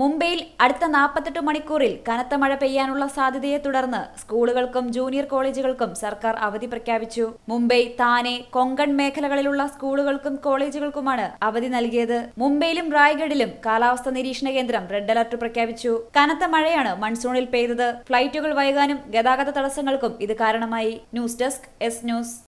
മുംബൈയിൽ അടുത്ത നാൽപ്പത്തെട്ട് മണിക്കൂറിൽ കനത്ത മഴ പെയ്യാനുള്ള സാധ്യതയെ തുടർന്ന് സ്കൂളുകൾക്കും ജൂനിയർ കോളേജുകൾക്കും സർക്കാർ അവധി പ്രഖ്യാപിച്ചു. മുംബൈ താനെ കൊങ്കൺ മേഖലകളിലുള്ള സ്കൂളുകൾക്കും കോളേജുകൾക്കുമാണ് അവധി നൽകിയത്. മുംബൈയിലും റായ്ഗഡിലും കാലാവസ്ഥ നിരീക്ഷണ കേന്ദ്രം റെഡ് അലർട്ട് പ്രഖ്യാപിച്ചു. കനത്ത മഴയാണ് മൺസൂണിൽ പെയ്തത്. ഫ്ലൈറ്റുകൾ വൈകാനും ഗതാഗത തടസ്സങ്ങൾക്കും ഇത് കാരണമായി. News desk S news.